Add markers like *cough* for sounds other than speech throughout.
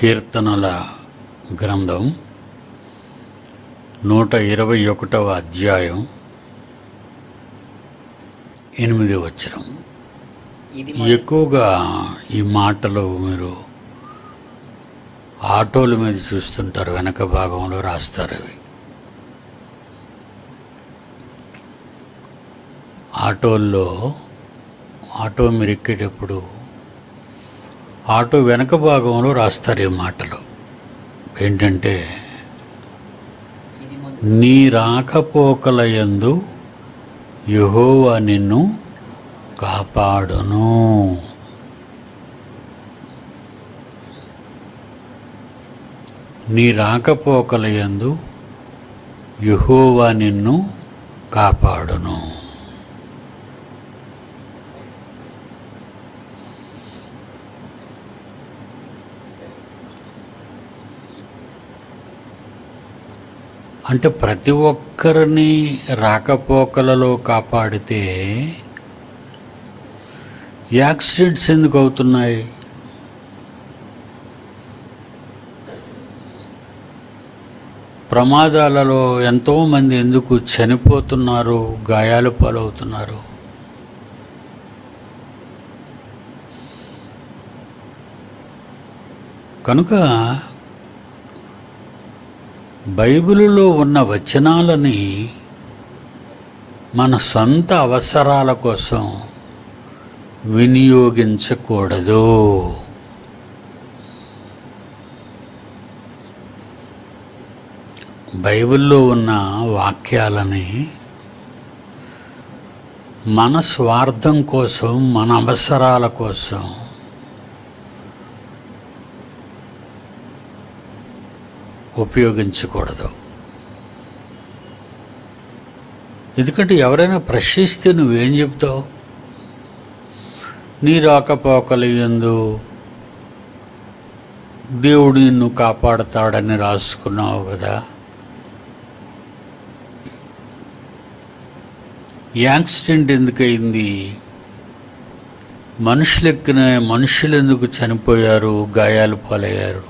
కీర్తనల గ్రంథం నూట ఇరవై ఒకటవ అధ్యాయం ఎనిమిది ఇది ఎక్కువగా ఈ మాటలు మీరు ఆటోల మీద చూస్తుంటారు వెనక భాగంలో రాస్తారు అవి. ఆటోల్లో ఆటో మీరు ఎక్కేటప్పుడు ఆటో వెనక భాగంలో రాస్తారు ఈ మాటలు. ఏంటంటే నీ రాకపోకల యందు యుహోవా నిన్ను కాపాడును. నీ రాకపోకల యందు యుహోవా నిన్ను కాపాడును. అంటే ప్రతి ఒక్కరిని రాకపోకలలో కాపాడితే యాక్సిడెంట్స్ ఎందుకు అవుతున్నాయి? ప్రమాదాలలో ఎంతోమంది ఎందుకు చనిపోతున్నారు గాయాలు పాలవుతున్నారు? కనుక బైబిలులో ఉన్న వచనాలని మన సొంత అవసరాల కోసం వినియోగించకూడదు. బైబిల్లో ఉన్న వాక్యాలని మన స్వార్థం కోసం మన అవసరాల కోసం ఉపయోగించకూడదు. ఎందుకంటే ఎవరైనా ప్రశ్నిస్తే నువ్వేం చెప్తావు? నీ రాకపోకలు ఎందు దేవుడు నిన్ను కాపాడతాడని రాసుకున్నావు కదా. యాక్సిడెంట్ ఎందుకయింది? మనుషులెక్కిన మనుషులు ఎందుకు చనిపోయారు? గాయాలు పాలయ్యారు?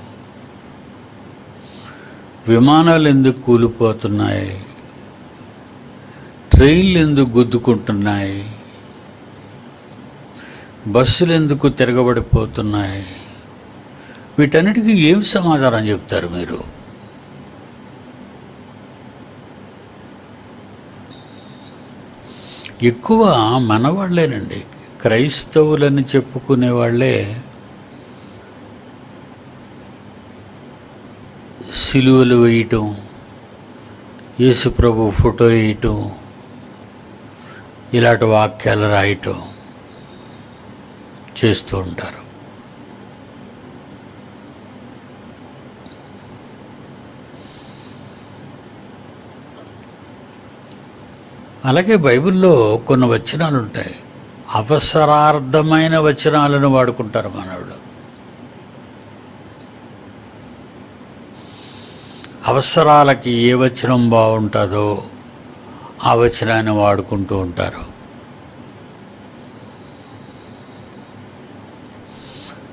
విమానాలు ఎందుకు కూలిపోతున్నాయి? ట్రైన్లు ఎందుకు గుద్దుకుంటున్నాయి? బస్సులు ఎందుకు తిరగబడిపోతున్నాయి? వీటన్నిటికీ ఏం సమాధానం చెప్తారు మీరు? ఎక్కువ మనవాళ్ళేనండి. క్రైస్తవులని చెప్పుకునే వాళ్ళే సిలువలు వేయటం యేసుప్రభు ఫోటో వేయటం ఇలాంటి వాక్యాలు రాయటం చేస్తూ ఉంటారు. అలాగే బైబిల్లో కొన్ని వచనాలు ఉంటాయి అవసరార్థమైన వచనాలను వాడుకుంటారు మనవాళ్ళు అవసరాలకి ఏ వచనం బాగుంటుందో ఆ వచనాన్ని వాడుకుంటూ ఉంటారు.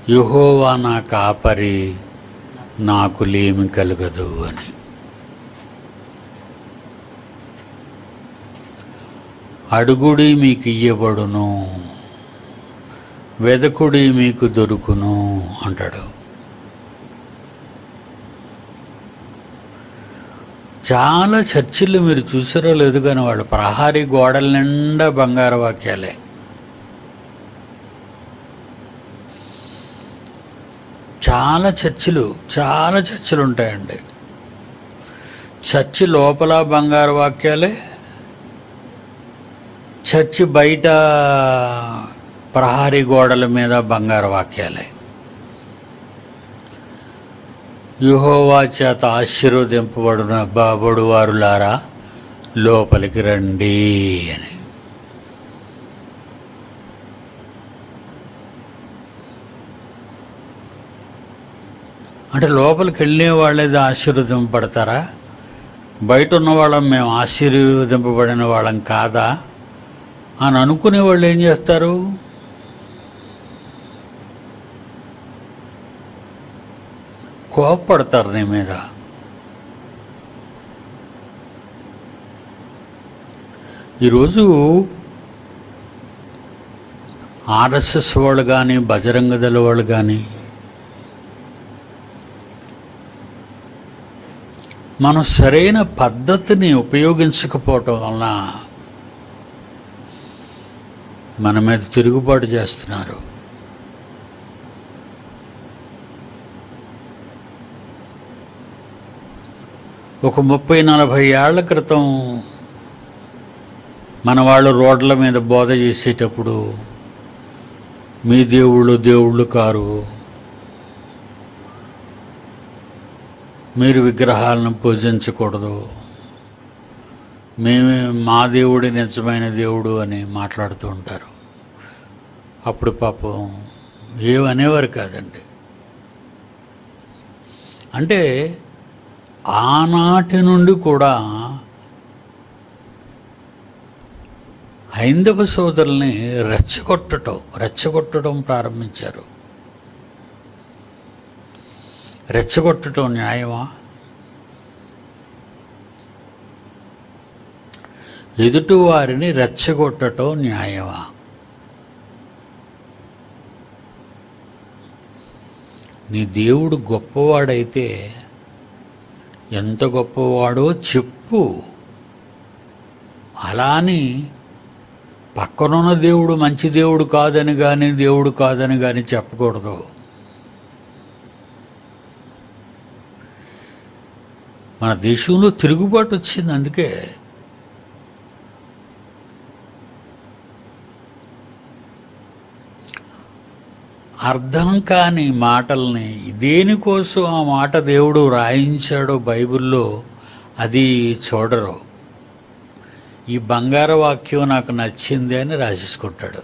యుహోవా నా కాపరి నాకు లేమి కలగదు అని. అడుగుడి మీకు ఇయ్యబడును వెదకుడి మీకు దొరుకును అంటాడు. చాలా చర్చిలు మీరు చూసారో లేదు కానీ వాళ్ళు ప్రహారీ గోడల నిండా బంగారు వాక్యాలే. చాలా చర్చిలు చాలా చర్చిలు ఉంటాయండి. చర్చి లోపల బంగారు వాక్యాలే. చర్చి బయట ప్రహారీ గోడల మీద బంగారు వాక్యాలే. యుహోవా చేత ఆశీర్వదింపబడిన బాబడు వారులారా లోపలికి రండి అని. అంటే లోపలికి వెళ్ళే వాళ్ళేది ఆశీర్వదింపబడతారా? బయట ఉన్న వాళ్ళం మేము ఆశీర్వదింపబడిన వాళ్ళం కాదా? అని అనుకునే వాళ్ళు ఏం చేస్తారు? కోపపడతారు నీ మీద. ఈరోజు ఆర్ఎస్ఎస్ వాళ్ళు కానీ బజరంగ దళ వాళ్ళు కానీ మనం సరైన పద్ధతిని ఉపయోగించకపోవటం వలన మన మీద తిరుగుబాటు చేస్తున్నారు. ఒక ముప్పై నలభై ఏళ్ళ క్రితం మన వాళ్ళు రోడ్ల మీద బోధ చేసేటప్పుడు మీ దేవుళ్ళు దేవుళ్ళు కారు మీరు విగ్రహాలను పూజించకూడదు మేమే మా దేవుడి నిజమైన దేవుడు అని మాట్లాడుతూ ఉంటారు. అప్పుడు పాపం ఏమనేవారు కాదండి. అంటే ఆనాటి నుండి కూడా హైందవ సోదరుల్ని రెచ్చగొట్టడం రెచ్చగొట్టడం ప్రారంభించారు. రెచ్చగొట్టడం న్యాయమా? ఎదుటివారిని రెచ్చగొట్టడం న్యాయమా? నీ దేవుడు గొప్పవాడైతే ఎంత గొప్పవాడో చెప్పు. అలా అని పక్కనున్న దేవుడు మంచి దేవుడు కాదని కానీ దేవుడు కాదని కానీ చెప్పకూడదు. మన దేశంలో తిరుగుబాటు వచ్చింది అందుకే. అర్థం కాని మాటల్ని దేనికోసం ఆ మాట దేవుడు రాయించాడో బైబిల్లో అది చూడరు. ఈ బంగారు వాక్యం నాకు నచ్చింది అని రాసేసుకుంటాడు.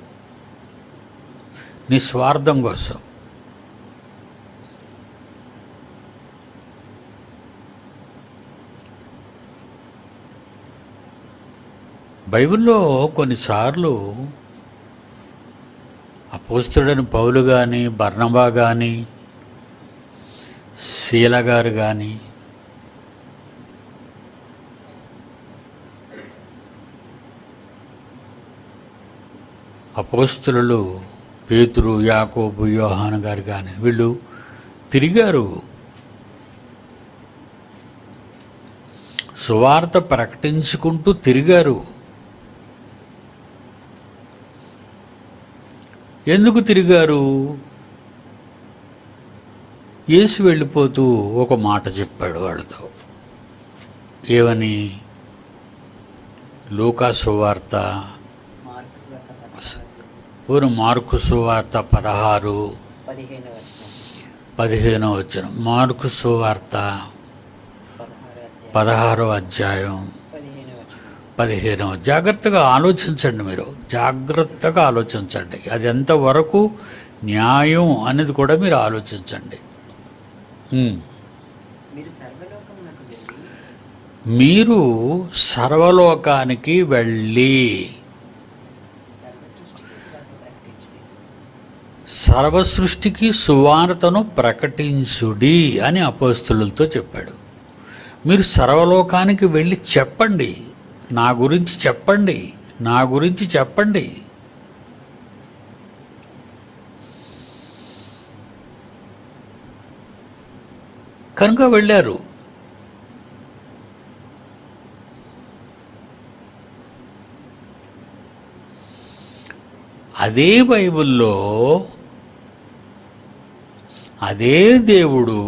నీ స్వార్థం కోసం. బైబిల్లో కొన్నిసార్లు అపోస్తుడని పౌలు కానీ బర్ణబా కానీ శీల గారు కానీ అపోస్తులు పేతురు యాకోబు యోహాను గారు కానీ వీళ్ళు తిరిగారు. సువార్త ప్రకటించుకుంటూ తిరిగారు. ఎందుకు తిరిగారు? యేసు వెళ్ళిపోతూ ఒక మాట చెప్పాడు వాళ్ళతో. ఏమని? లూకా సువార్త మార్కు ఊరు మార్కు సువార్త పదహారు పదిహేనవ పదిహేనో వచ్చిన మార్కు సువార్త పదహారో అధ్యాయం. వచనం పదిహేను జాగ్రత్తగా ఆలోచించండి మీరు. జాగ్రత్తగా ఆలోచించండి. అది ఎంతవరకు న్యాయం అనేది కూడా మీరు ఆలోచించండి. మీరు సర్వలోకానికి వెళ్ళి సర్వ సృష్టికి సువార్త సర్వసృష్టికి సువార్తను ప్రకటించుడి అని అపోస్తులతో చెప్పాడు. మీరు సర్వలోకానికి వెళ్ళి చెప్పండి. నా గురించి చెప్పండి నా గురించి చెప్పండి. కనుక వెళ్ళారు. అదే బైబిల్లో అదే దేవుడు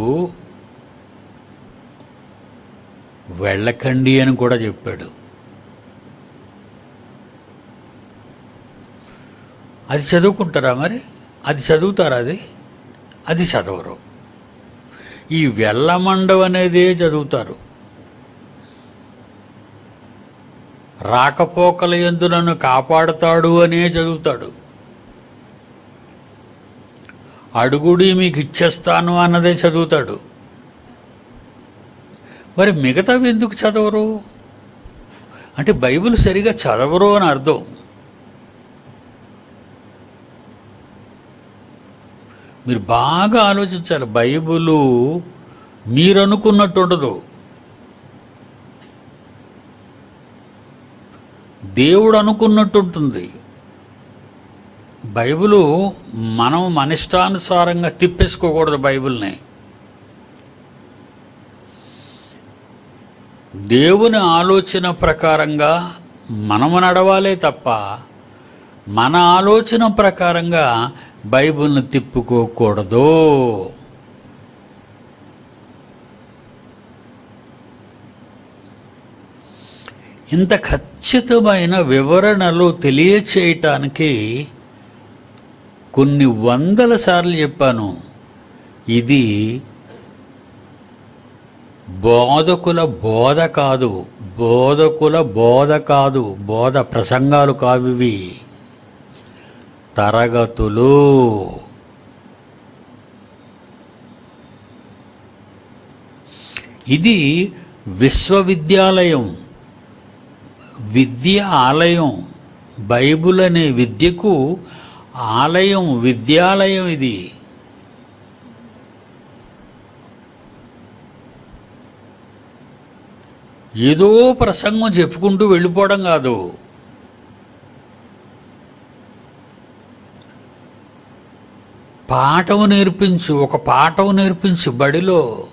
వెళ్ళకండి అని కూడా చెప్పాడు. అది చదువుకుంటారా మరి? అది చదువుతారా అది? అది చదవరు. ఈ వెళ్ళమండం అనేదే చదువుతారు. రాకపోకల ఎందు నన్ను కాపాడతాడు అనే చదువుతాడు. అడుగుడి మీకు ఇచ్చేస్తాను అన్నదే చదువుతాడు. మరి మిగతావి ఎందుకు చదవరు? అంటే బైబిల్ సరిగా చదవరు అని అర్థం. మీరు బాగా ఆలోచించాలి. బైబిలు మీరు అనుకున్నట్టు ఉండదు దేవుడు అనుకున్నట్టు ఉంటుంది బైబిలు మనం మన ఇష్టానుసారంగా తిప్పేసుకోకూడదు బైబిల్ని. దేవుని ఆలోచన ప్రకారంగా మనము నడవాలే తప్ప మన ఆలోచన ప్రకారంగా బైబిల్ను తిప్పుకోకూడదు. ఇంత ఖచ్చితమైన వివరణలు తెలియచేయటానికి కొన్ని వందల సార్లు చెప్పాను. ఇది బోధకుల బోధ కాదు బోధకుల బోధ కాదు బోధ ప్రసంగాలు కావివి. తరగతులు. ఇది విశ్వవిద్యాలయం విద్య ఆలయం బైబుల్ అనే విద్యకు ఆలయం విద్యాలయం ఇది. ఏదో ప్రసంగం చెప్పుకుంటూ వెళ్ళిపోవడం కాదు. పాఠం నేర్పించు ఒక పాఠం నేర్పించు బడిలో.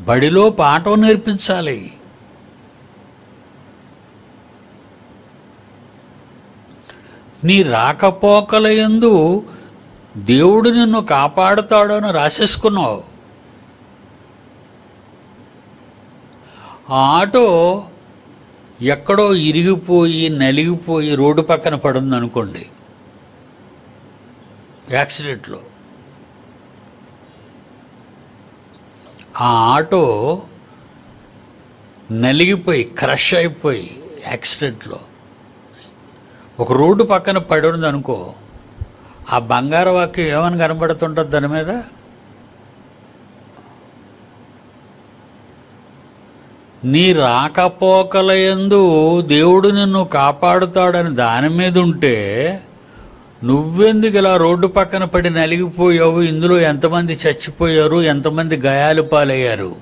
బడిలో పాఠం నేర్పించాలి. నీ రాకపోకల యందు దేవుడు నిన్ను కాపాడుతాడని రాసేసుకున్నావు. ఆటో ఎక్కడో ఇరిగిపోయి నలిగిపోయి రోడ్డు పక్కన పడుంది అనుకోండి. యాక్సిడెంట్లో. ఆ ఆటో నలిగిపోయి క్రష్ అయిపోయి యాక్సిడెంట్లో. ఒక రోడ్డు పక్కన పడి ఉంది అనుకో ఆ బంగారు వాక్యం ఏమని కనబడుతుంటుంది దాని మీద? నీ రాకపోకలయందు దేవుడు నిన్ను కాపాడుతాడని దాని మీద ఉంటే నువ్వెందుకు ఇలా రోడ్డు పక్కన పడి నలిగిపోయావు? ఇందులో ఎంతమంది చచ్చిపోయారు? ఎంతమంది గాయాలు పాలయ్యారు?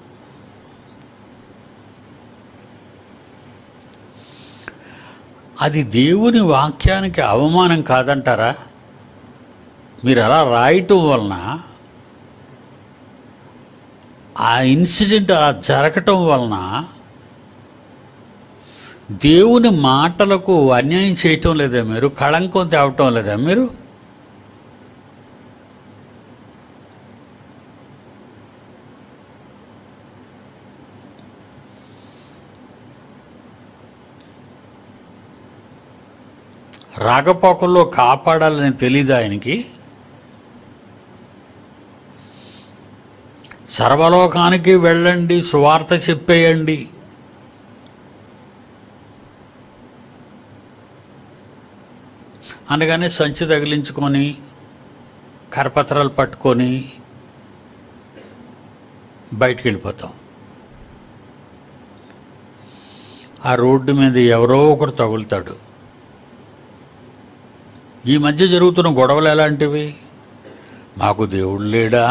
అది దేవుని వాక్యానికి అవమానం కాదంటారా? మీరు అలా రాయటం వలన ఆ ఇన్సిడెంట్ ఆ జరగటం వలన దేవుని మాటలకు అన్యాయం చేయటం లేదా మీరు? కళంకం తేవటం లేదా మీరు? రాకపోకల్లో కాపాడాలని తెలీదు ఆయనకి? సర్వలోకానికి వెళ్ళండి సువార్త చెప్పేయండి. అనగానే సంచి తగిలించుకొని కరపత్రాలు పట్టుకొని బయటికి వెళ్ళిపోతాం. ఆ రోడ్డు మీద ఎవరో ఒకరు తగులుతాడు. ఈ మధ్య జరుగుతున్న గొడవలు ఎలాంటివి? మాకు దేవుడు లేడా?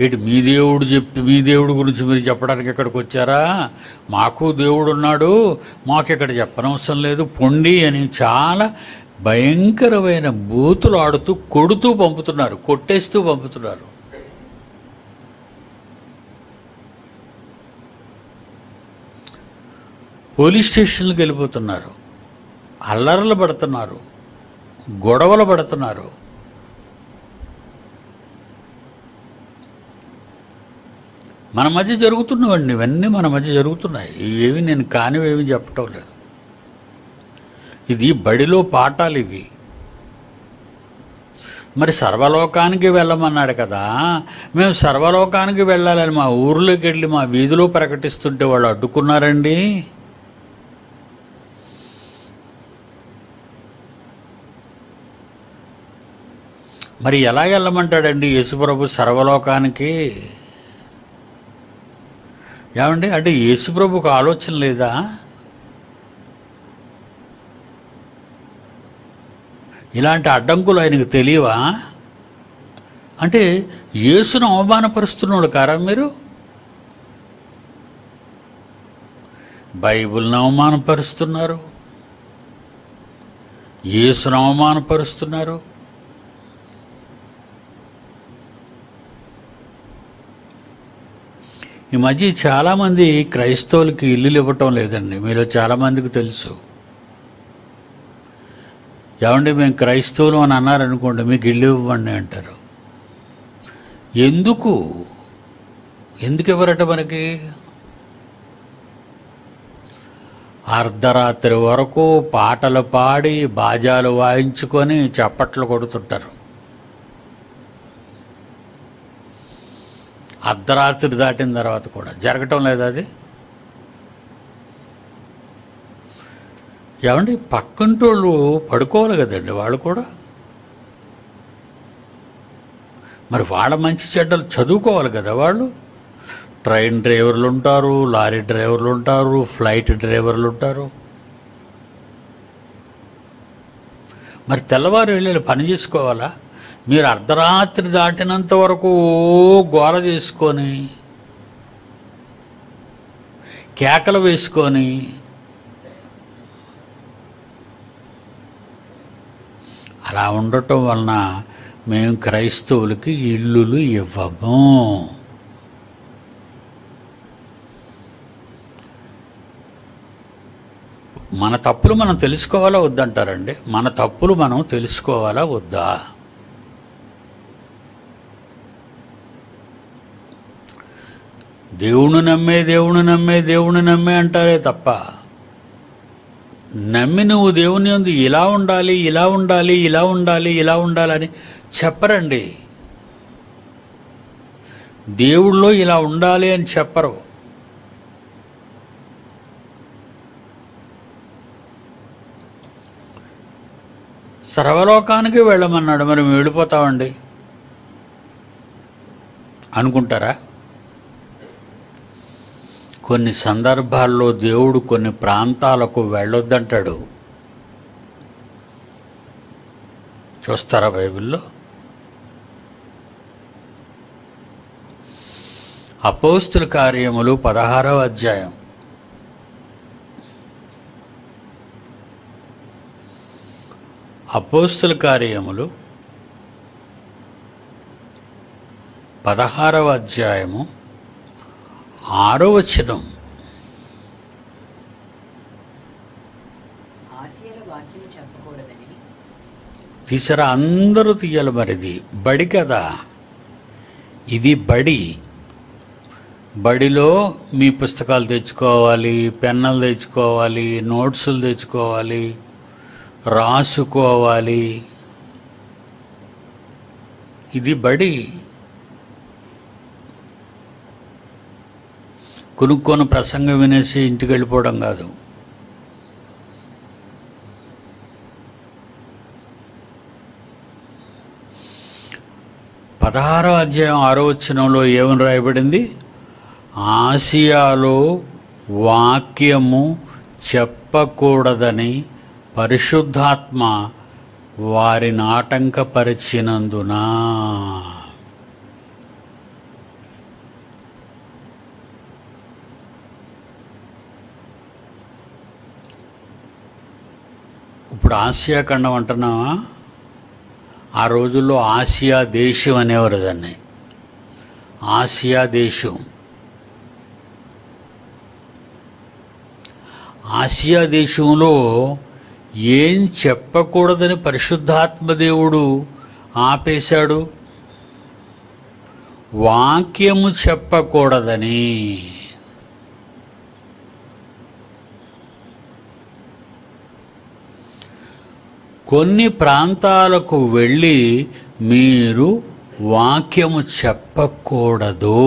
ఇటు మీ దేవుడు చెప్పి మీ దేవుడు గురించి మీరు చెప్పడానికి ఇక్కడికి వచ్చారా? మాకు దేవుడు ఉన్నాడు మాకు ఇక్కడ చెప్పనవసరం లేదు పొండి అని చాలా భయంకరమైన బూతులు ఆడుతూ కొడుతూ పంపుతున్నారు కొట్టేస్తూ పంపుతున్నారు. పోలీస్ స్టేషన్లకు వెళ్ళిపోతున్నారు అల్లర్లు పడుతున్నారు గొడవలు పడుతున్నారు. మన మధ్య జరుగుతున్నవండి ఇవన్నీ మన మధ్య జరుగుతున్నాయి. ఇవేవి నేను కానివేవి చెప్పటం లేదు. ఇది బడిలో పాఠాలు ఇవి మరి సర్వలోకానికి వెళ్ళమన్నాడు కదా. మేము సర్వలోకానికి వెళ్ళాలని మా ఊర్లోకి వెళ్ళి మా వీధిలో ప్రకటిస్తుంటే వాళ్ళు అడ్డుకున్నారండి. మరి ఎలా వెళ్ళమంటాడండి యేసుప్రభు సర్వలోకానికి? ఏమండి? అంటే యేసుప్రభుకు ఆలోచన లేదా? ఇలాంటి అడ్డంకులు ఆయనకు తెలియవా? అంటే యేసును అవమానపరుస్తున్నాడు కారా మీరు? బైబిల్ని అవమానపరుస్తున్నారు. యేసును అవమానపరుస్తున్నారు. ఈ మధ్య చాలామంది క్రైస్తవులకి ఇల్లులు ఇవ్వటం లేదండి. మీలో చాలామందికి తెలుసు. ఏమండి మేము క్రైస్తవులు అని అన్నారనుకోండి మీకు ఇల్లు ఇవ్వండి అంటారు. ఎందుకు? ఎందుకు ఇవ్వరట మనకి? అర్ధరాత్రి వరకు పాటలు పాడి బాజాలు వాయించుకొని చప్పట్లు కొడుతుంటారు. అర్ధరాత్రి దాటిన తర్వాత కూడా. జరగటం లేదు అది? ఏమండి పక్కంటోళ్ళు పడుకోవాలి కదండి వాళ్ళు కూడా? మరి వాళ్ళ మంచి చెడ్డలు చదువుకోవాలి కదా వాళ్ళు? ట్రైన్ డ్రైవర్లు ఉంటారు లారీ డ్రైవర్లు ఉంటారు ఫ్లైట్ డ్రైవర్లు ఉంటారు. మరి తెల్లవారు వెళ్ళి పని చేసుకోవాలా? మీరు అర్ధరాత్రి దాటినంత వరకు ఓ గోల చేసుకొని కేకలు వేసుకొని అలా ఉండటం వలన మేము క్రైస్తవులకి ఇల్లులు ఇవ్వము. మన తప్పులు మనం తెలుసుకోవాలా వద్దంటారండి? మన తప్పులు మనం తెలుసుకోవాలా వద్దా? దేవుని నమ్మే దేవుని నమ్మే దేవుణ్ణి నమ్మే అంటారే తప్ప నమ్మి నువ్వు దేవుని ఉంది ఇలా ఉండాలి ఇలా ఉండాలి ఇలా ఉండాలి ఇలా ఉండాలని చెప్పరండి. దేవుళ్ళో ఇలా ఉండాలి అని చెప్పరు. సర్వలోకానికి వెళ్ళమన్నాడు మరి మేము వెళ్ళిపోతామండి అనుకుంటారా? కొన్ని సందర్భాల్లో దేవుడు కొన్ని ప్రాంతాలకు వెళ్ళొద్దంటాడు. చూస్తారా బైబిల్లో? అపోస్తుల కార్యములు పదహారవ అధ్యాయం. అపోస్తుల కార్యములు పదహారవ అధ్యాయము ఆరో వచనం. చెప్పకూడదని. తీసరా అందరూ తీయాలి మరిది. బడి కదా. ఇది బడి. బడిలో మీ పుస్తకాలు తెచ్చుకోవాలి పెన్నులు తెచ్చుకోవాలి నోట్సులు తెచ్చుకోవాలి రాసుకోవాలి. ఇది బడి. కొనుక్కొని ప్రసంగం వినేసి ఇంటికి వెళ్ళిపోవడం కాదు. పదహారో అధ్యాయం ఆరో వచ్చినంలో ఏమని రాయబడింది? ఆసియాలో వాక్యము చెప్పకూడదని పరిశుద్ధాత్మ వారిని ఆటంకపరిచినందునా. ఇప్పుడు ఆసియా ఖండం అంటున్నావా? ఆ రోజుల్లో ఆసియా దేశం అనేవారు దాన్ని. ఆసియా దేశం. ఆసియా దేశంలో ఏం చెప్పకూడదని పరిశుద్ధాత్మదేవుడు ఆపేశాడు? వాక్యము చెప్పకూడదని. కొన్ని ప్రాంతాలకు వెళ్ళి మీరు వాక్యము చెప్పకూడదు.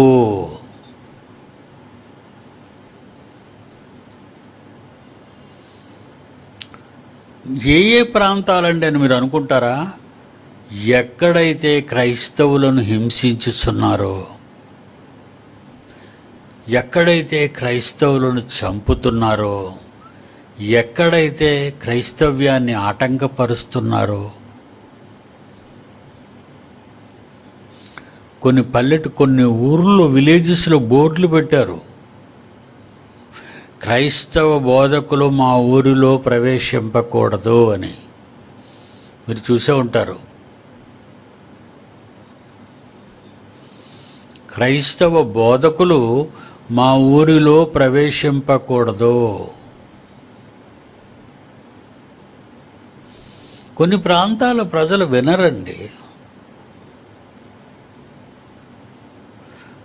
ఏ ఏ ప్రాంతాలండి అని మీరు అనుకుంటారా? ఎక్కడైతే క్రైస్తవులను హింసించుతున్నారో ఎక్కడైతే క్రైస్తవులను చంపుతున్నారో ఎక్కడైతే క్రైస్తవ్యాన్ని ఆటంకపరుస్తున్నారో కొన్ని పల్లెటి కొన్ని ఊర్లో విలేజెస్లో బోర్డులు పెట్టారు. క్రైస్తవ బోధకులు మా ఊరిలో ప్రవేశింపకూడదు అని. మీరు చూసే ఉంటారు. క్రైస్తవ బోధకులు మా ఊరిలో ప్రవేశింపకూడదు. కొన్ని ప్రాంతాల ప్రజలు వినరండి.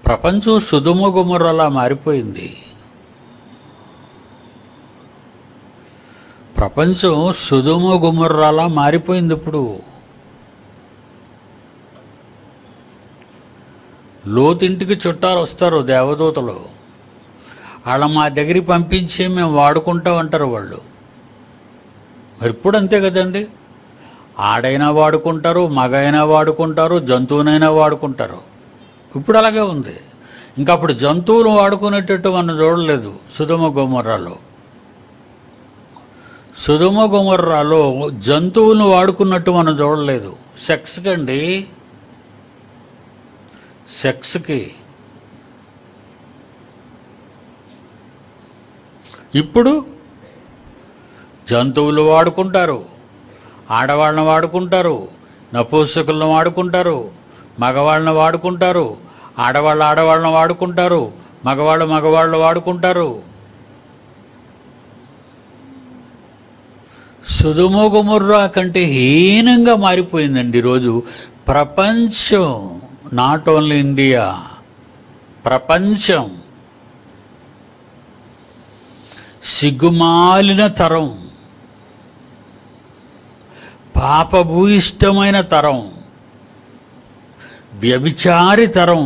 ప్రపంచం సుదుమగుమరలా మారిపోయింది. ప్రపంచం సుదుమ గుమర్రాలా మారిపోయింది ఇప్పుడు. లోతింటికి చుట్టాలు వస్తారు దేవదూతలు. వాళ్ళ మా దగ్గరికి పంపించి మేము వాడుకుంటాం అంటారు వాళ్ళు. మరి ఇప్పుడు అంతే కదండి. ఆడైనా వాడుకుంటారు మగైనా వాడుకుంటారు జంతువునైనా వాడుకుంటారు. ఇప్పుడు అలాగే ఉంది. ఇంకా అప్పుడు జంతువులు వాడుకునేటట్టు మనం చూడలేదు సుధుమ గుమర్రాలో. సుధుమ గుమర్రాలో జంతువులను వాడుకున్నట్టు మనం చూడలేదు. సెక్స్కి అండి. సెక్స్కి. ఇప్పుడు జంతువులు వాడుకుంటారు. ఆడవాళ్ళని వాడుకుంటారు నపూసకులను వాడుకుంటారు మగవాళ్ళని వాడుకుంటారు ఆడవాళ్ళు ఆడవాళ్ళని వాడుకుంటారు మగవాళ్ళు మగవాళ్ళు వాడుకుంటారు. సుధుమోగుముర్రా కంటే హీనంగా మారిపోయిందండి ఈరోజు ప్రపంచం. నాట్ ఓన్లీ ఇండియా ప్రపంచం. సిగ్గుమాలిన తరం. పాపభూయిష్టమైన తరం వ్యభిచారి తరం.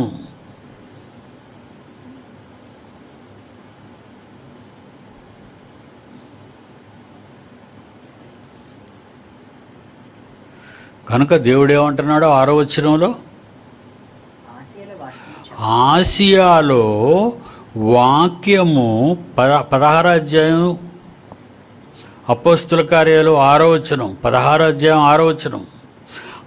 కనుక దేవుడేమంటున్నాడో ఆరో వచ్చినంలో ఆసియాలో వాక్యము పద పదహారాధ్యాయం అపోస్తుల కార్యాలు ఆరో వచనం పదహారు అధ్యాయం ఆరో వచనం.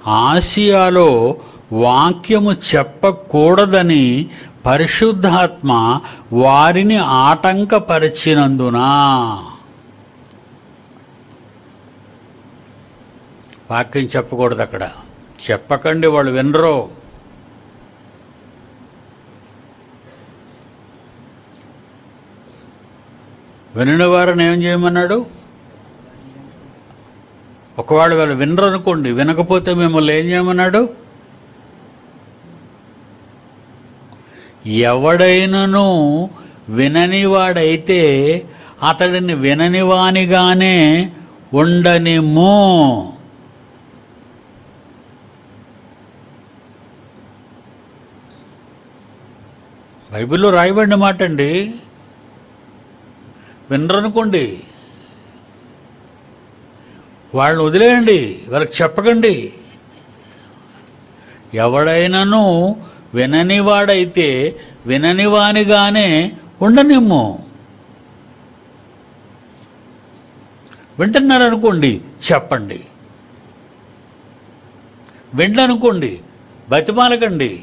ఆసియాలో వాక్యము చెప్పకూడదని పరిశుద్ధాత్మ వారిని ఆటంకపరిచినందున. వాక్యం చెప్పకూడదు అక్కడ. చెప్పకండి వాళ్ళు వినరు. వినిన వారిని ఏం చేయమన్నాడు? ఒకవేళ వాళ్ళు వినరు అనుకోండి వినకపోతే మిమ్మల్ని ఏం చేయమన్నాడు? ఎవడైనను విననివాడైతే అతడిని విననివానిగానే ఉండనిము బైబిల్లో రాయబడిన మాట అండి వినరనుకోండి. వాళ్ళని వదిలేయండి వాళ్ళకి చెప్పకండి. ఎవడైనాను విననివాడైతే విననివానిగానే ఉండనిమ్ము. వింటున్నారనుకోండి చెప్పండి. వింటనుకోండి బతిమాలకండి.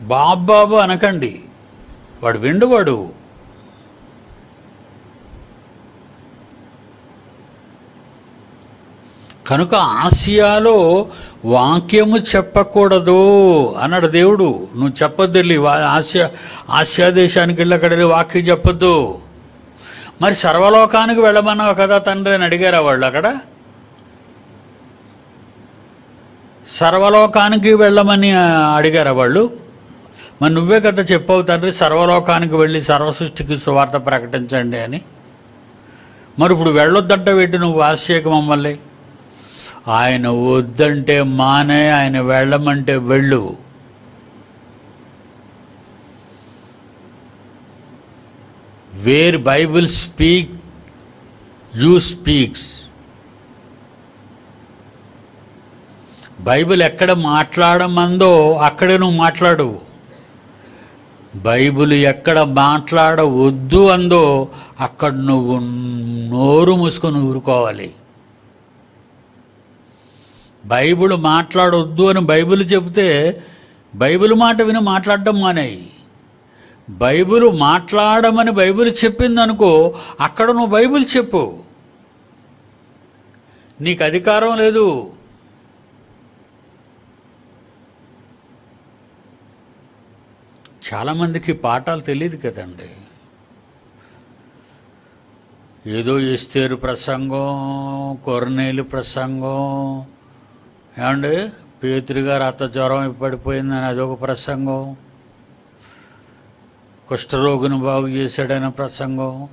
బాబు బాబు అనకండి. వాడు విండు కనుక ఆసియాలో వాక్యము చెప్పకూడదు అన్నాడు దేవుడు. నువ్వు చెప్పొద్దు వెళ్ళి వా- ఆసియా ఆసియా దేశానికి వెళ్ళి అక్కడ వాక్యం చెప్పొద్దు. మరి సర్వలోకానికి వెళ్ళమన్నావు కదా తండ్రి అని అడిగారా వాళ్ళు అక్కడ? సర్వలోకానికి వెళ్ళమని అడిగారా వాళ్ళు? మరి నువ్వే కదా చెప్పవు తండ్రి సర్వలోకానికి వెళ్ళి సర్వసృష్టికి సువార్త ప్రకటించండి అని. మరి ఇప్పుడు వెళ్ళొద్దంట పెట్టి నువ్వు ఆశయకు మమ్మల్ని? ఆయన వద్దంటే మానే ఆయన వెళ్ళమంటే వెళ్ళు. Where Bible speak you speaks Bible ఎక్కడ మాట్లాడమందో అక్కడే నువ్వు మాట్లాడు. బైబిల్ ఎక్కడ మాట్లాడవద్దు అందో అక్కడ నువ్వు నోరు మూసుకొని ఊరుకోవాలి. బైబిల్ మాట్లాడొద్దు అని బైబిల్ చెబితే బైబిల్ మాట విని మాట్లాడడం మానేయి. బైబిల్ మాట్లాడమని బైబిల్ చెప్పిందనుకో అక్కడ నువ్వు బైబిల్ చెప్పు. నీకు అధికారం లేదు. చాలామందికి పాఠాలు తెలియదు కదండి. ఏదో ఇస్తేరు ప్రసంగం కొరనేలు ప్రసంగం ఏమండి? పేతురు గారు అత్త జ్వరం పడిపోయిందని అదొక ప్రసంగం. కుష్ఠరోగిని బాగు చేశాడని ప్రసంగం.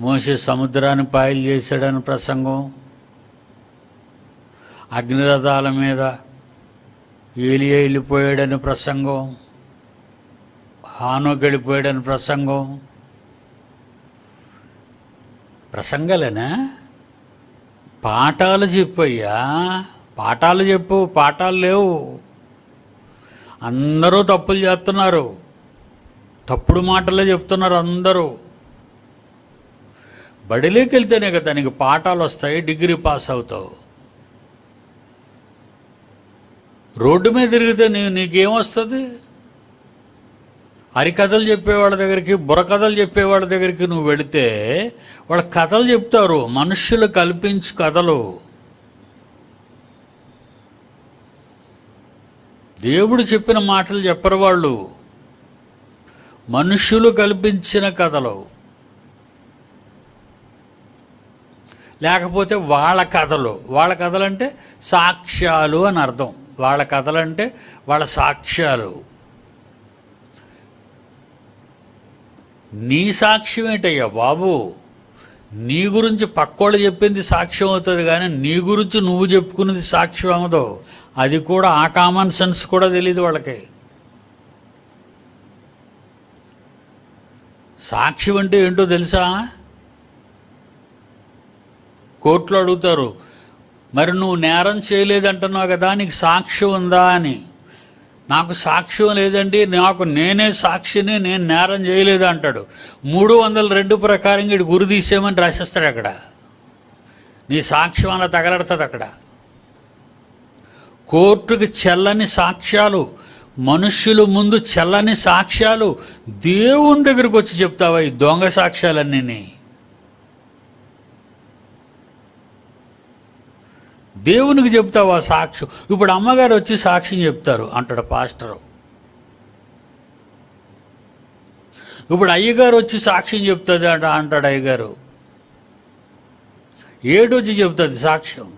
మోసే సముద్రాన్ని పాయలు చేశాడని ప్రసంగం. అగ్నిరథాల మీద ఏలియా వెళ్ళిపోయాడని ప్రసంగం. హానోకి వెళ్ళిపోయాడని ప్రసంగం. ప్రసంగాలేనా? పాఠాలు చెప్పయ్యా. పాఠాలు చెప్పు పాఠాలు లేవు. అందరూ తప్పులు చేస్తున్నారు. తప్పుడు మాటలే చెప్తున్నారు అందరూ. బడిలోకి వెళ్తేనే కదా నీకు పాఠాలు వస్తాయి డిగ్రీ పాస్ అవుతావు. రోడ్డు మీద తిరిగితే నీ నీకేమొస్తుంది హరికథలు చెప్పేవాళ్ళ దగ్గరికి బుర్రకథలు చెప్పేవాళ్ళ దగ్గరికి నువ్వు వెళితే వాళ్ళ కథలు చెప్తారు మనుషులు కల్పించు కథలు. దేవుడు చెప్పిన మాటలు చెప్పరు వాళ్ళు. మనుష్యులు కల్పించిన కథలు. లేకపోతే వాళ్ళ కథలు. వాళ్ళ కథలు అంటే సాక్ష్యాలు అని అర్థం. వాళ్ళ కథలు అంటే వాళ్ళ సాక్ష్యాలు. నీ సాక్ష్యం ఏంటయ్యా బాబు? నీ గురించి పక్కోళ్ళు చెప్పింది సాక్ష్యం అవుతుంది కానీ నీ గురించి నువ్వు చెప్పుకున్నది సాక్ష్యం అవ్వదు అది కూడా ఆ కామన్ సెన్స్ కూడా తెలియదు వాళ్ళకి. సాక్ష్యం అంటే ఏంటో తెలుసా? కోర్టులో అడుగుతారు మరి నువ్వు నేరం చేయలేదంటున్నావు కదా నీకు సాక్ష్యం ఉందా? అని. నాకు సాక్ష్యం లేదండి నాకు నేనే సాక్షిని నేను నేరం చేయలేదు? అంటాడు. మూడు వందల రెండు ప్రకారం ఇటు గురి తీసేయమని రాసేస్తాడు అక్కడ. నీ సాక్ష్యం అలా తగలడుతుంది అక్కడ. కోర్టుకి చెల్లని సాక్ష్యాలు మనుష్యుల ముందు చెల్లని సాక్ష్యాలు దేవుని దగ్గరికి వచ్చి చెప్తావా ఈ దొంగ సాక్ష్యాలన్నీ దేవునికి చెప్తావా సాక్ష్యం ఇప్పుడు అమ్మగారు వచ్చి సాక్ష్యం చెప్తారు అంటాడు పాస్టరు. ఇప్పుడు అయ్యగారు వచ్చి సాక్ష్యం చెప్తుంది అంట అంటాడు అయ్యగారు. ఏడు వచ్చి చెప్తుంది సాక్ష్యం?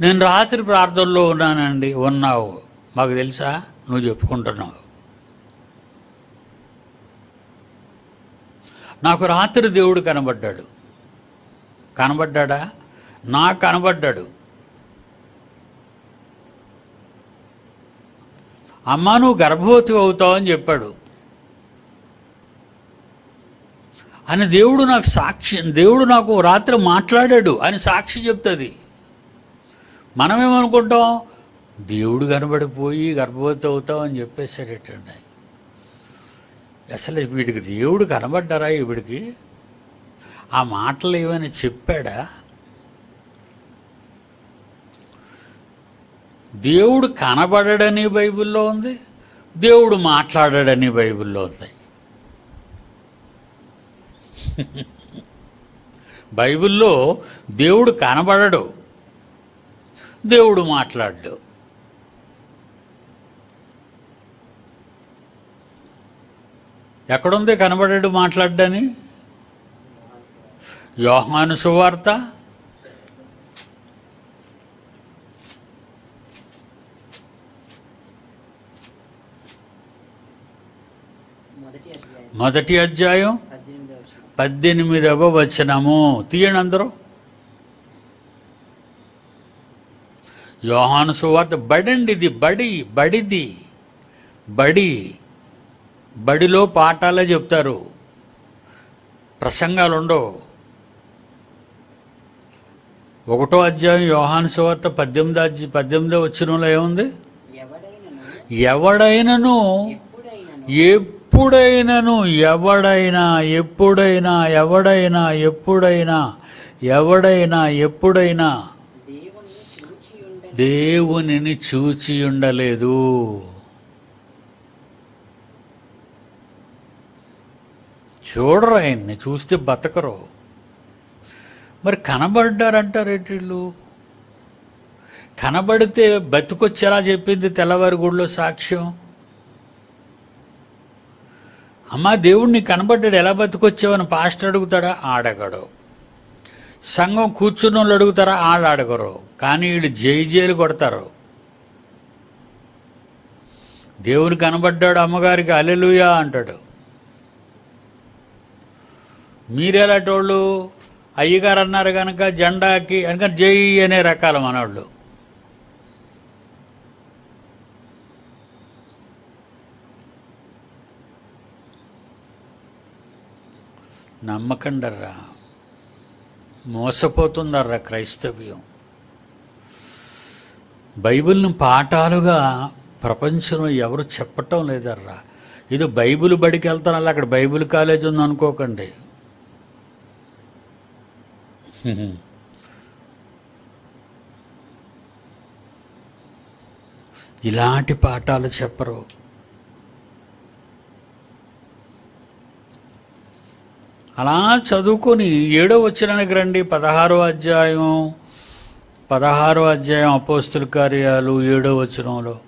నేను రాత్రి ప్రార్థనలో ఉన్నానండి ఉన్నావు. మాకు తెలుసా? నువ్వు చెప్పుకుంటున్నావు. నాకు రాత్రి దేవుడు కనబడ్డాడు. కనబడ్డాడా? నాకు కనబడ్డాడు. అమ్మా నువ్వు గర్భవతి అవుతావు అని చెప్పాడు. అని దేవుడు నాకు సాక్షి దేవుడు నాకు రాత్రి మాట్లాడాడు అని సాక్షి చెప్తుంది. మనమేమనుకుంటాం? దేవుడు కనబడిపోయి గర్భవతి అవుతావు అని చెప్పేశాడటండి అసలు వీడికి దేవుడు కనబడ్డారా వీడికి ఆ మాటలు ఏమైనా చెప్పాడా? దేవుడు కనబడడని బైబిల్లో ఉంది దేవుడు మాట్లాడాడని బైబిల్లో ఉంది. బైబిల్లో దేవుడు కనబడడు. దేవుడు మాట్లాడు ఎక్కడుంది కనబడాడు మాట్లాడ్డని? యోహాను సువార్త? మొదటి అధ్యాయం పద్దెనిమిదవ వచనము. తీయండి అందరూ. యోహాను సువార్త బడండి ఇది బడి బడిది. బడి బడిలో పాఠాలే చెప్తారు. ప్రసంగాలు ఉండవు ఒకటో అధ్యాయం యోహాను సువార్త పద్దెనిమిది అధ్య పద్దెనిమిదో వచ్చినంలో ఏముంది? ఎవడైనను ఎప్పుడైనను ఎవడైనా ఎప్పుడైనా ఎవడైనా ఎప్పుడైనా ఎవడైనా ఎప్పుడైనా దేవునిని చూచి ఉండలేదు. చూడరు ఆయన్ని చూస్తే బతకరు. మరి కనబడ్డారంటారేంటి వీళ్ళు? కనబడితే బతికొచ్చేలా చెప్పింది తెల్లవారి గుడిలో సాక్ష్యం. అమ్మా దేవుడిని కనబడ్డాడు ఎలా బతికొచ్చావని పాస్టర్ అడుగుతాడా? ఆడగడు. సంఘం కూర్చున్న వాళ్ళు అడుగుతారా? ఆళ్ళు అడగరు. కానీ వీళ్ళు జైజేలు కొడతారు. దేవుడు కనబడ్డాడు అమ్మగారికి అలెలుయా అంటాడు. మీరెలాంటోళ్ళు అయ్యగారు అన్నారు కనుక జెండాకి కనుక జై అనే రకాల మనవాళ్ళు నమ్మకండర్రా. మోసపోతుందర్రా క్రైస్తవ్యం. బైబిల్ను పాఠాలుగా ప్రపంచంలో ఎవరు చెప్పటం లేదర్రా. ఇది బైబిల్ బడికి వెళ్తాను అలా అక్కడ బైబిల్ కాలేజ్ ఉంది అనుకోకండి. *laughs* ఇలాంటి పాఠాలు చెప్పరు. అలా చదువుకొని ఏడో వచ్చినానికి రండి పదహారో అధ్యాయం పదహారో అధ్యాయం అపోస్తుల కార్యాలు ఏడో వచనంలో.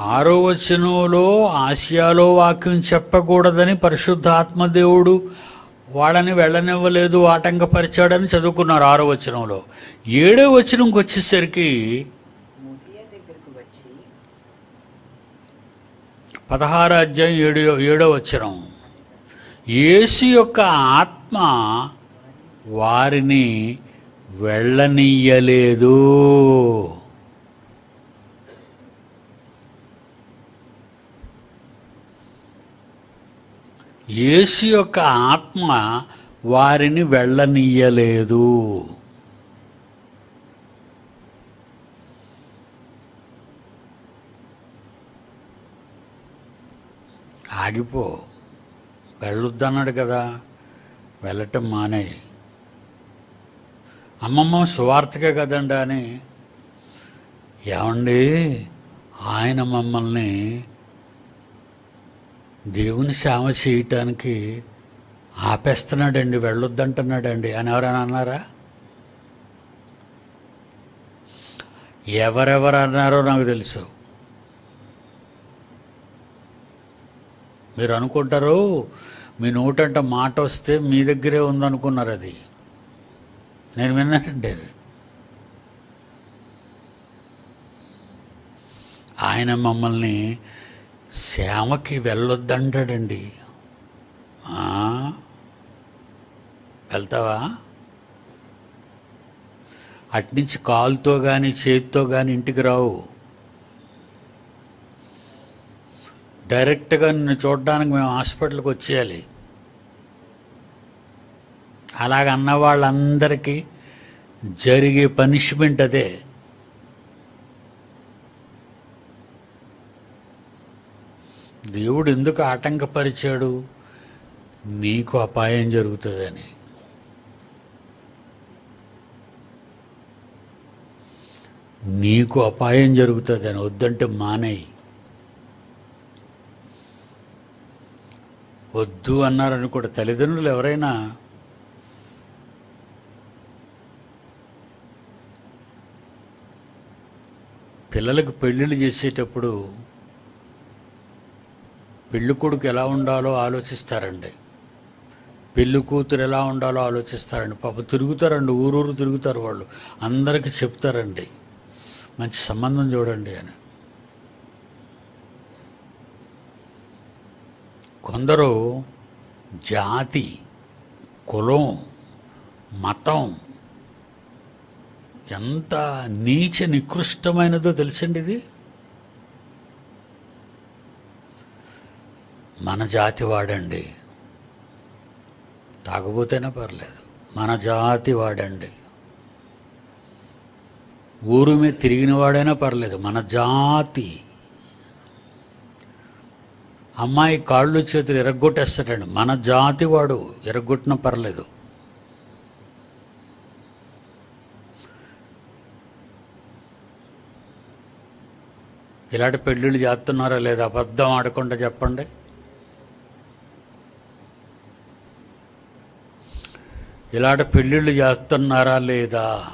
ఆరో వచనంలో ఆసియాలో వాక్యం చెప్పకూడదని పరిశుద్ధాత్మ దేవుడు వాళ్ళని వెళ్ళనివ్వలేదు ఆటంకపరిచాడని చదువుకున్నారు ఆరో వచనంలో. ఏడో వచనంకి వచ్చేసరికి పదహారు అధ్యాయం ఏడు ఏడో వచనం. యేసు యొక్క ఆత్మ వారిని వెళ్ళనీయలేదు. యేసు యొక్క ఆత్మ వారిని వెళ్ళనీయలేదు. ఆగిపో. వెళ్ళొద్దన్నాడు కదా. వెళ్ళటం మానేయి. అమ్మమ్మ సువార్తకే కదండి అని. ఏమండి? ఆయన మమ్మల్ని దేవుని సేవ చేయటానికి ఆపేస్తున్నాడండి వెళ్ళొద్దంటున్నాడండి అని ఎవరైనా అన్నారా? ఎవరెవరు అన్నారో నాకు తెలుసు. మీరు అనుకుంటారు మీ నోటంట మాట వస్తే మీ దగ్గరే ఉందనుకున్నారు అది. నేను విన్నానండి అది. ఆయన మమ్మల్ని సేవకి వెళ్ళొద్దంటాడండి. వెళ్తావా? అట్నుంచి కాలుతో కానీ చేతితో కానీ ఇంటికి రావు. డైరెక్ట్గా నిన్ను చూడడానికి మేము హాస్పిటల్కి వచ్చేయాలి. అలాగ అన్న వాళ్ళందరికీ జరిగే పనిష్మెంట్ అదే. దేవుడు ఎందుకు ఆటంకపరిచాడు? నీకు అపాయం జరుగుతుందని. నీకు అపాయం జరుగుతుందని వద్దంటే మానేయి. వద్దు అన్నారని కూడా తల్లిదండ్రులు ఎవరైనా పిల్లలకు పెళ్ళిళ్ళు చేసేటప్పుడు పెళ్ళి కొడుకు ఎలా ఉండాలో ఆలోచిస్తారండి. పెళ్ళి కూతురు ఎలా ఉండాలో ఆలోచిస్తారండి. పాప తిరుగుతారండి ఊరూరు తిరుగుతారు వాళ్ళు. అందరికీ చెప్తారండి. మంచి సంబంధం చూడండి అని. కొందరు జాతి కులం మతం ఎంత నీచ నికృష్టమైనదో తెలుసండి ఇది? మన జాతి వాడండి. తాగబోతేనే పర్లేదు. మన జాతి వాడండి. ఊరు మీద తిరిగిన వాడైనా పర్లేదు. మన జాతి. అమ్మాయి కాళ్ళు చేతులు ఎరగొట్టేస్తాడండి. మన జాతి వాడు ఎరగొట్టినా పర్లేదు. ఇలాంటి పెళ్ళిళ్ళు చేస్తున్నారా లేదా? అబద్ధం ఆడకుండా చెప్పండి. ఇలాంటి పెళ్ళిళ్ళు చేస్తున్నారా లేదా?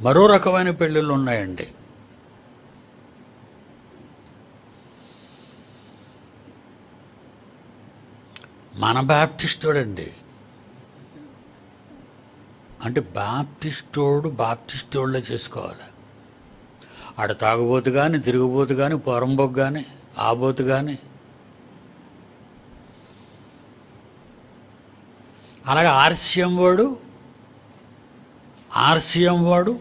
మరో రకమైన పెళ్ళిళ్ళు ఉన్నాయండి. మన బాప్టిస్టోడండి. అంటే బాప్టిస్టోడు బాప్టిస్టోళ్ళే చేసుకోవాలి. ఆడ తాగుబోతు కానీ తిరుగుబోతు కానీ పొరంబోకు కానీ ఆబోతు కానీ అలాగే ఆర్సిఎం వాడు ఆర్సిఎం వాడు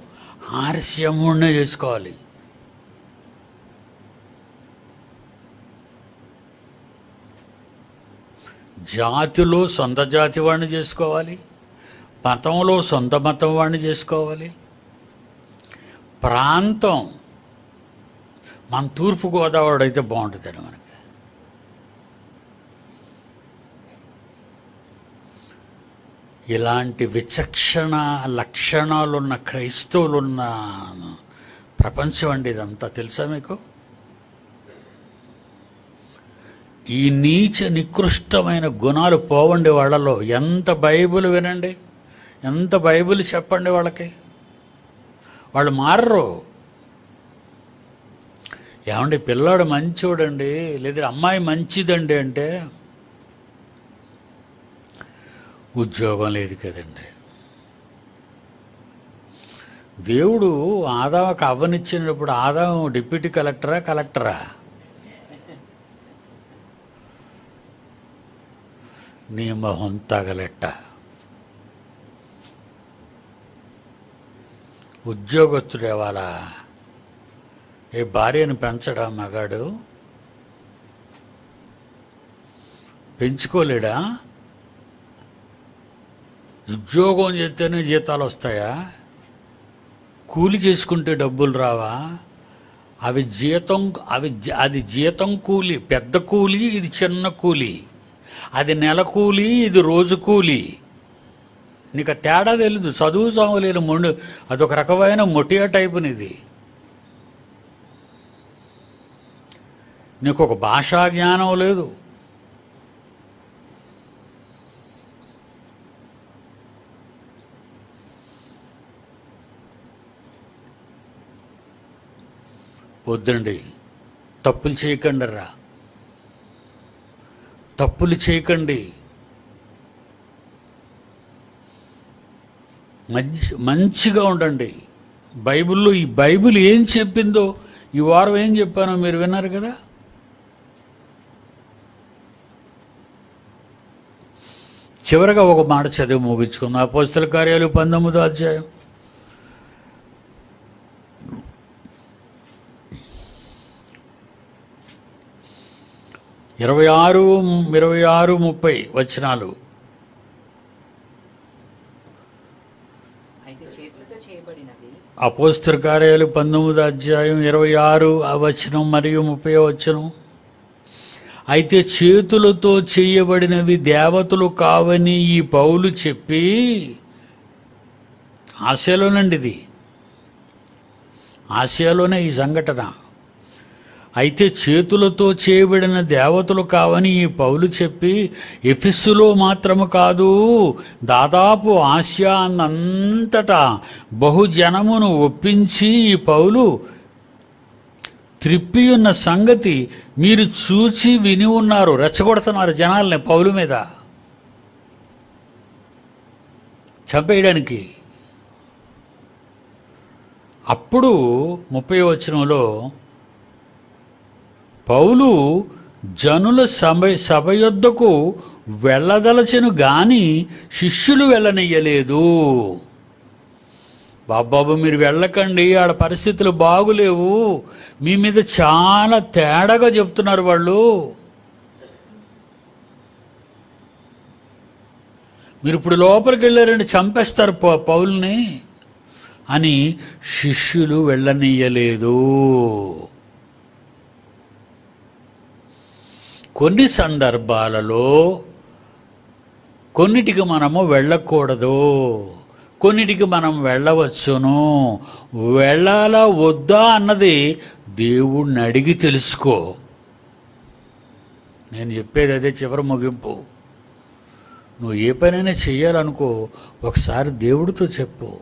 ఆర్స్యముడినే వాడినే చేసుకోవాలి. జాతిలో సొంత జాతి వాడిని చేసుకోవాలి. మతంలో సొంత మతం వాడిని చేసుకోవాలి. ప్రాంతం మన తూర్పు గోదావరి అయితే బాగుంటుందండి మనకి. ఇలాంటి విచక్షణ లక్షణాలున్న క్రైస్తవులున్న ప్రపంచం అండి ఇదంతా తెలుసా మీకు? ఈ నీచ నికృష్టమైన గుణాలు పోవండి వాళ్ళలో. ఎంత బైబిల్ వినండి. ఎంత బైబిల్ చెప్పండి వాళ్ళకి. వాళ్ళు మారరు. ఏమండి పిల్లాడు మంచోడండి లేదా అమ్మాయి మంచిదండి అంటే ఉద్యోగం లేదు కదండి. దేవుడు ఆదామకు అవ్వనిచ్చినప్పుడు ఆదాం డిప్యూటీ కలెక్టరా కలెక్టరా? నీ మొహం తగలెట్ట. ఉద్యోగస్తుడు ఇవాళ ఏ భార్యను పెంచడా మగాడు? పెంచుకోలేడా? ఉద్యోగం చేస్తేనే జీతాలు వస్తాయా? కూలి చేసుకుంటే డబ్బులు రావా? అవి జీతం అవి అది జీతం కూలి పెద్ద కూలి ఇది చిన్న కూలి. అది నెల కూలి ఇది రోజు కూలి. నీకు తేడా తెలీదు. చదువు చావలేని మొండు అదొక రకమైన మొటియా టైపుని నీకు ఒక భాషా జ్ఞానం లేదు. వద్దండి. తప్పులు చేయకండి రా. తప్పులు చేయకండి. మంచి మంచిగా ఉండండి. బైబిల్లో ఈ బైబిల్ ఏం చెప్పిందో ఈ వారం ఏం చెప్పానో మీరు విన్నారు కదా? చివరగా ఒక మాట చదివి ముగించుకుందాం. అపోస్తల కార్యాలు పంతొమ్మిదో అధ్యాయం. ఇరవై ఆరు ఇరవై ఆరు ముప్పై వచనాలు. అపోస్తల కార్యాలు పంతొమ్మిది అధ్యాయం ఇరవై ఆరు ఆ వచనం మరియు ముప్పై వచనం. అయితే చేతులతో చేయబడినవి దేవతలు కావని ఈ పౌలు చెప్పి ఆసియాలోనండి ఇది. ఆసియాలోనే ఈ సంఘటన. అయితే చేతులతో చేయబడిన దేవతలు కావని ఈ పౌలు చెప్పి ఎఫిస్సులో మాత్రము కాదు దాదాపు ఆసియా అన్నంతటా బహుజనమును ఒప్పించి ఈ పౌలు త్రిప్పియున్న సంగతి మీరు చూచి విని ఉన్నారు. రెచ్చగొడుతున్నారు జనాల్ని పౌలు మీద. చంపేయడానికి. అప్పుడు ముప్పై వచనంలో పౌలు జనుల సభ సభ యొద్దకు వెళ్ళదలచెను గాని శిష్యులు వెళ్ళనీయలేదు బాబాబు మీరు వెళ్ళకండి ఆడ పరిస్థితులు బాగులేవు. మీ మీద చాలా తేడాగా చెప్తున్నారు వాళ్ళు. మీరు ఇప్పుడు లోపలికి వెళ్ళారంటే చంపేస్తారు పౌ- పౌల్ని అని శిష్యులు వెళ్ళనీయలేదు. కొన్ని సందర్భాలలో కొన్నిటికి మనము వెళ్ళకూడదు. కొన్నిటికి మనం వెళ్ళవచ్చును. వెళ్ళాలా వద్దా అన్నది దేవుణ్ణి అడిగి తెలుసుకో. నేను చెప్పేది అదే చివరి ముగింపు. నువ్వు ఏ పనైనా చెయ్యాలనుకో ఒకసారి దేవుడితో చెప్పు.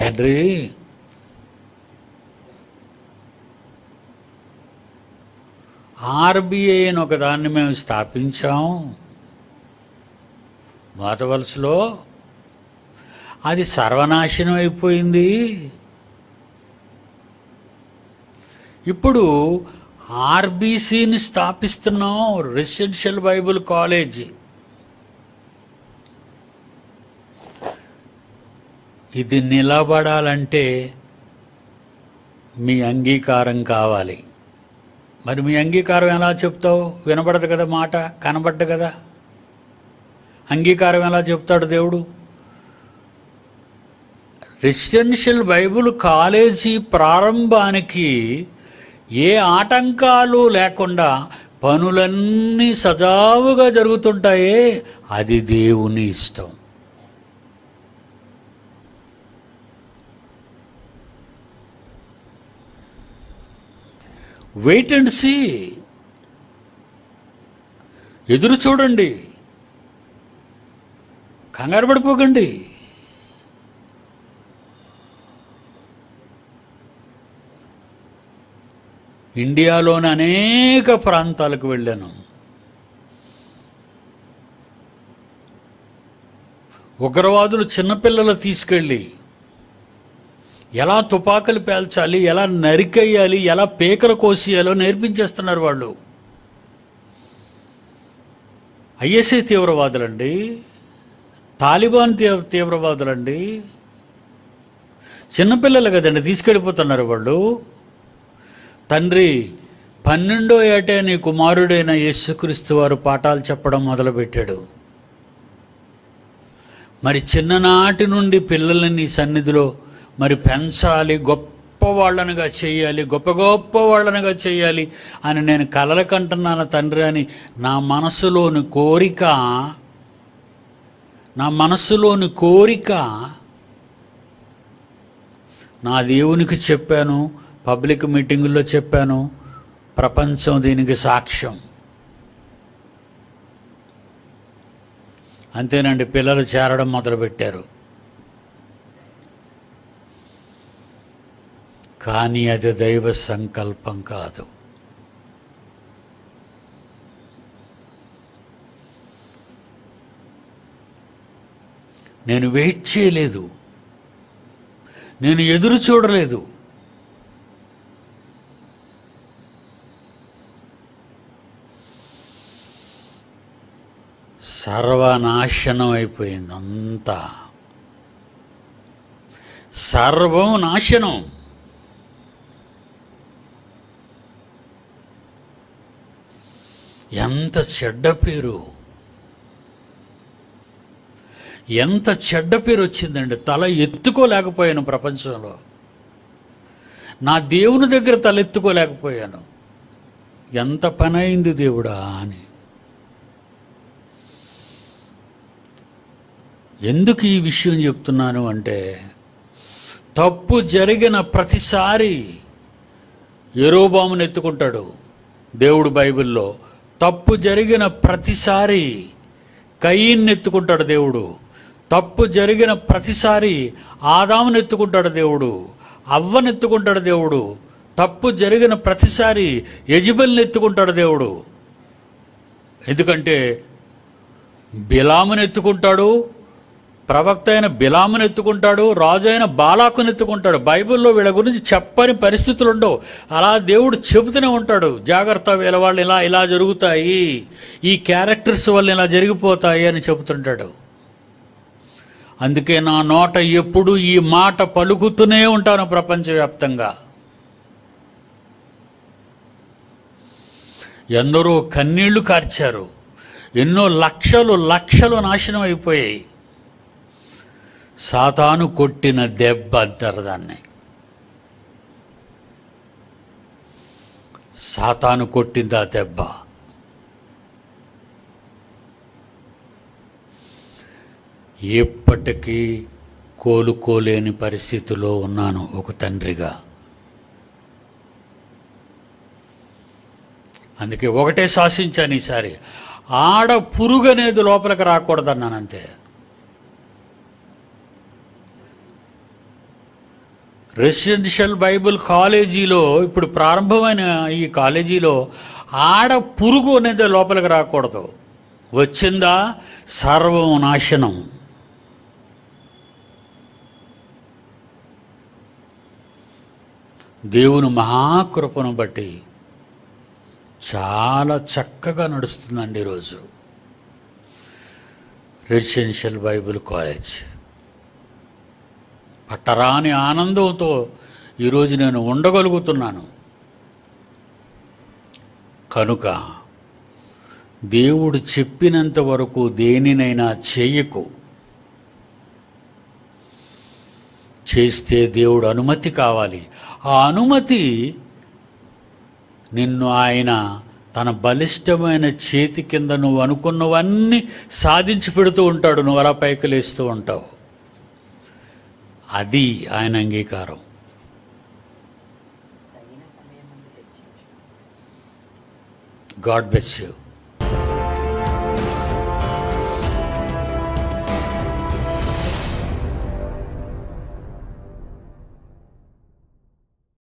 తండ్రి ఆర్బీఐ అని ఒకదాన్ని మేము స్థాపించాం. మోతవలసలో అది సర్వనాశనం అయిపోయింది. ఇప్పుడు ఆర్బీసీని స్థాపిస్తున్నాం రెసిడెన్షియల్ బైబుల్ కాలేజ్. ఇది నిలబడాలంటే మీ అంగీకారం కావాలి. మరి మీ అంగీకారం ఎలా చెప్తావు? వినబడదు కదా మాట కనబడ్డ కదా? అంగీకారం ఎలా చెప్తాడు దేవుడు? రెసిడెన్షియల్ బైబుల్ కాలేజీ ప్రారంభానికి ఏ ఆటంకాలు లేకుండా పనులన్నీ సజావుగా జరుగుతుంటాయే అది దేవుని ఇష్టం. Wait and see. ఎదురు చూడండి. కంగారు పడిపోకండి. ఇండియాలోని అనేక ప్రాంతాలకు వెళ్ళాను. ఉగ్రవాదులు చిన్నపిల్లలు తీసుకెళ్ళి ఎలా తుపాకులు పేల్చాలి ఎలా నరికేయాలి ఎలా పేకలు కోసేయాలో నేర్పించేస్తున్నారు వాళ్ళు. ఐఎస్ఐ తీవ్రవాదులండి తాలిబాన్ తీవ్ర తీవ్రవాదులండి చిన్నపిల్లలు కదండి తీసుకెళ్ళిపోతున్నారు వాళ్ళు. తండ్రి పన్నెండో ఏటే నీ కుమారుడైన యేసుక్రీస్తు వారు పాఠాలు చెప్పడం మొదలుపెట్టాడు. మరి చిన్ననాటి నుండి పిల్లల్ని నీ సన్నిధిలో మరి పెంచాలి గొప్ప వాళ్ళనుగా చేయాలి గొప్ప గొప్ప వాళ్ళనుగా చేయాలి అని నేను కలల కంటున్నాను తండ్రి అని నా మనసులోని కోరిక నా మనసులోని కోరిక నా దేవునికి చెప్పాను పబ్లిక్ మీటింగుల్లో చెప్పాను ప్రపంచం దీనికి సాక్ష్యం. అంతేనండి పిల్లలు చేరడం మొదలుపెట్టారు. కానీ అది దైవ సంకల్పం కాదు. నేను వెయిట్ చేయలేదు. నేను ఎదురు చూడలేదు. సర్వనాశనం అయిపోయింది అంతా. సర్వం నాశనం. ఎంత చెడ్డ పేరు? ఎంత చెడ్డ పేరు వచ్చిందండి. తల ఎత్తుకోలేకపోయాను ప్రపంచంలో. నా దేవుని దగ్గర తల ఎత్తుకోలేకపోయాను. ఎంత పని అయింది దేవుడా అని. ఎందుకు ఈ విషయం చెప్తున్నాను అంటే తప్పు జరిగిన ప్రతిసారి ఎరోబామును ఎత్తుకుంటాడు దేవుడు బైబిల్లో. తప్పు జరిగిన ప్రతిసారి కయ్యిన్ని ఎత్తుకుంటాడు దేవుడు. తప్పు జరిగిన ప్రతిసారి ఆదామును ఎత్తుకుంటాడు దేవుడు. అవ్వనెత్తుకుంటాడు దేవుడు. తప్పు జరిగిన ప్రతిసారి యజబల్ని ఎత్తుకుంటాడు దేవుడు. ఎందుకంటే బిలామును ఎత్తుకుంటాడు ప్రవక్త అయిన బిలామును ఎత్తుకుంటాడు రాజు అయిన బాలాకును ఎత్తుకుంటాడు. బైబిల్లో వీళ్ళ గురించి చెప్పని పరిస్థితులు ఉండవు. అలా దేవుడు చెబుతూనే ఉంటాడు జాగ్రత్త వీళ్ళ వాళ్ళు ఇలా ఇలా జరుగుతాయి ఈ క్యారెక్టర్స్ వల్ల ఇలా జరిగిపోతాయి అని చెబుతుంటాడు. అందుకే నా నోట ఎప్పుడు ఈ మాట పలుకుతూనే ఉంటాను ప్రపంచవ్యాప్తంగా. ఎందరో కన్నీళ్ళు కార్చారు ఎన్నో లక్షలు లక్షలు నాశనం అయిపోయాయి. సాతాను కొట్టిన దెబ్బ అంటారు దాన్ని. సాతాను కొట్టింది ఆ దెబ్బ? ఎప్పటికీ కోలుకోలేని పరిస్థితిలో ఉన్నాను ఒక తండ్రిగా. అందుకే ఒకటే శాసించాను ఈసారి. ఆడ పురుగు అనేది లోపలికి రాకూడదన్నాను అంతే రెసిడెన్షియల్ బైబిల్ కాలేజీలో ఇప్పుడు ప్రారంభమైన ఈ కాలేజీలో ఆడ పురుగు అనేది లోపలికి రాకూడదు. వచ్చిందా సర్వం నాశనం దేవుని మహాకృపను బట్టి చాలా చక్కగా నడుస్తుందండి ఈరోజు. Residential Bible college. పట్టరాని ఆనందంతో ఈరోజు నేను ఉండగలుగుతున్నాను. కనుక దేవుడు చెప్పినంత వరకు దేనినైనా చేయకు. చేస్తే దేవుడు అనుమతి కావాలి. ఆ అనుమతి నిన్ను ఆయన తన బలిష్టమైన చేతి కింద నువ్వు అనుకున్నవన్నీ సాధించి పెడుతూ ఉంటాడు. నువ్వు అలా పైకి లేస్తూ ఉంటావు. అది ఆయన అంగీకారం. God బెస్ you